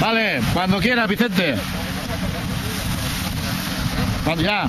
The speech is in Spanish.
Vale, cuando quiera, Vicente. Cuando ya.